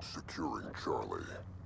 Securing Charlie.